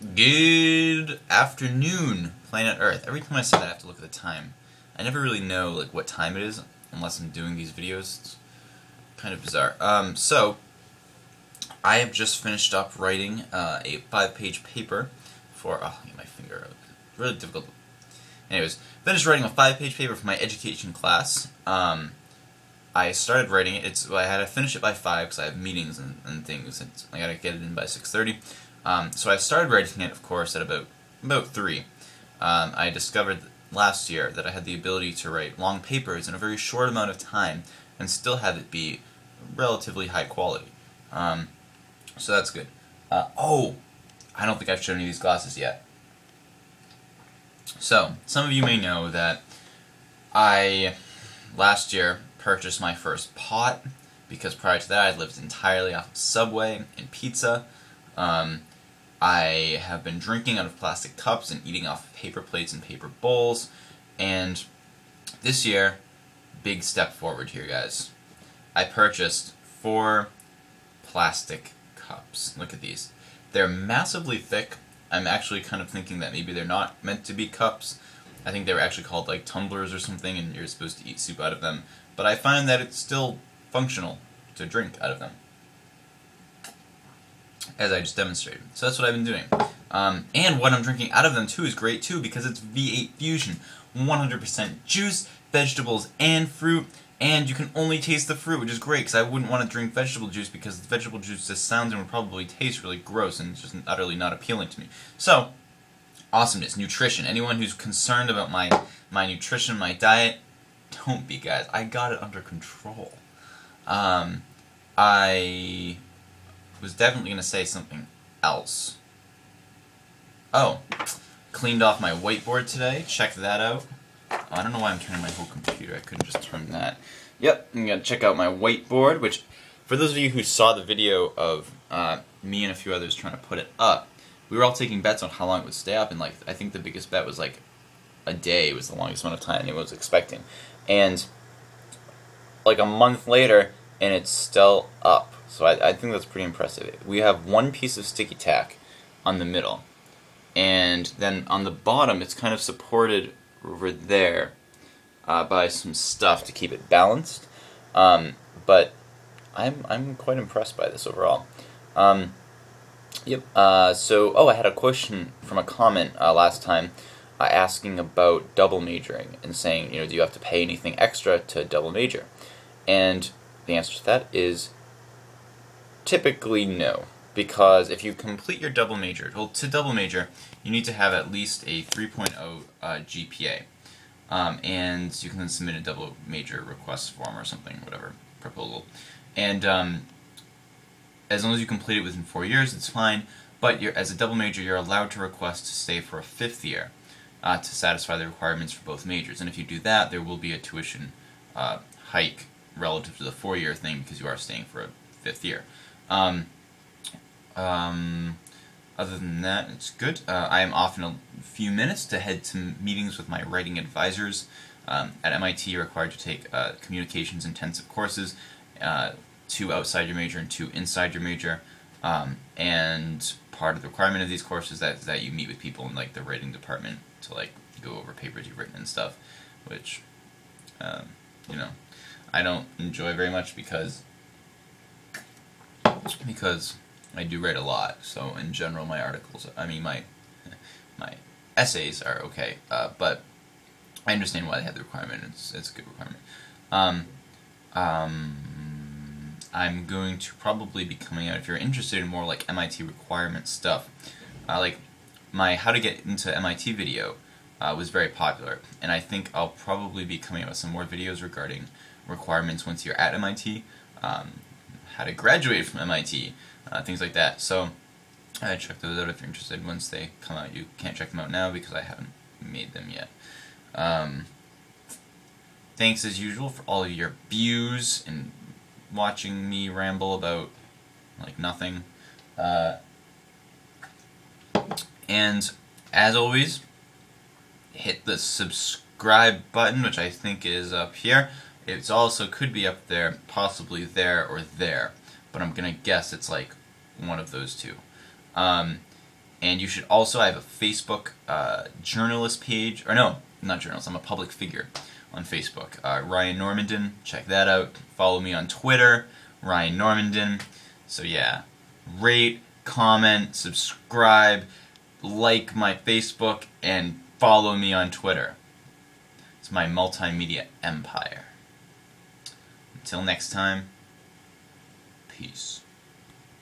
Good afternoon, planet Earth. Every time I say that, I have to look at the time. I never really know like what time it is unless I'm doing these videos. It's kind of bizarre. Um, so I have just finished up writing uh, a five-page paper for. Oh, my finger. Really difficult. Anyways, finished writing a five-page paper for my education class. Um, I started writing it. It's I had to finish it by five because I have meetings and, and things. And I gotta get it in by six thirty. Um, so I started writing it, of course, at about about three. Um, I discovered last year that I had the ability to write long papers in a very short amount of time and still have it be relatively high quality. Um, so that's good. Uh, oh, I don't think I've shown you these glasses yet. So, some of you may know that I, last year, purchased my first pot because prior to that I lived entirely off of Subway and pizza. Um, I have been drinking out of plastic cups and eating off of paper plates and paper bowls. And this year, big step forward here, guys. I purchased four plastic cups. Look at these. They're massively thick. I'm actually kind of thinking that maybe they're not meant to be cups. I think they were actually called like tumblers or something, and you're supposed to eat soup out of them. But I find that it's still functional to drink out of them, as I just demonstrated. So that's what I've been doing. Um, and what I'm drinking out of them too is great too because it's V8 Fusion, 100% juice, vegetables, and fruit. And you can only taste the fruit, which is great because I wouldn't want to drink vegetable juice because vegetable juice just sounds and would probably taste really gross and it's just utterly not appealing to me. So, awesomeness, nutrition. Anyone who's concerned about my my nutrition, my diet, don't be, guys. I got it under control. Um, I was definitely going to say something else. Oh, cleaned off my whiteboard today. Check that out. I don't know why I'm turning my whole computer. I couldn't just turn that. Yep, I'm going to check out my whiteboard, which, for those of you who saw the video of uh, me and a few others trying to put it up, we were all taking bets on how long it would stay up, and like I think the biggest bet was like a day was the longest amount of time anyone was expecting. And like a month later, and it's still up. So I, I think that's pretty impressive. We have one piece of sticky tack on the middle, and then on the bottom, it's kind of supported over there uh, by some stuff to keep it balanced. Um, but I'm I'm quite impressed by this overall. Um, yep. Uh, so oh, I had a question from a comment uh, last time uh, asking about double majoring and saying you know do you have to pay anything extra to double major, and the answer to that is typically no. Because if you complete your double major, well, to double major, you need to have at least a 3.0 uh, GPA. Um, and you can then submit a double major request form or something, whatever, proposal. And um, as long as you complete it within four years, it's fine. But as a double major, you're allowed to request to stay for a fifth year uh, to satisfy the requirements for both majors. And if you do that, there will be a tuition uh, hike relative to the four-year thing because you are staying for a fifth year. Um, um, other than that, it's good. Uh, I am off in a few minutes to head to meetings with my writing advisors. Um, at MIT, you're required to take uh, communications intensive courses, uh, two outside your major and two inside your major. Um, and part of the requirement of these courses that that you meet with people in like the writing department to like go over papers you've written and stuff, which um, you know I don't enjoy very much because because I do write a lot. So in general, my articles, I mean my my essays are okay, uh, but I understand why they have the requirement. It's it's a good requirement. Um, um, I'm going to probably be coming out if you're interested in more like MIT requirement stuff. Uh, like my how to get into MIT video uh, was very popular, and I think I'll probably be coming out with some more videos regarding requirements once you're at MIT, um, how to graduate from MIT, uh, things like that. So I check those out if you're interested. Once they come out, you can't check them out now because I haven't made them yet. Um, thanks as usual for all of your views and watching me ramble about like nothing. Uh, and as always, hit the subscribe button, which I think is up here. It also could be up there, possibly there or there, but I'm gonna guess it's like one of those two. Um, And you should also, I have a Facebook uh, journalist page, or no, not journalist, I'm a public figure on Facebook. Uh, Ryan Normandin, check that out. Follow me on Twitter, Ryan Normandin. So yeah, rate, comment, subscribe, like my Facebook, and follow me on Twitter. It's my multimedia empire. Until next time, peace.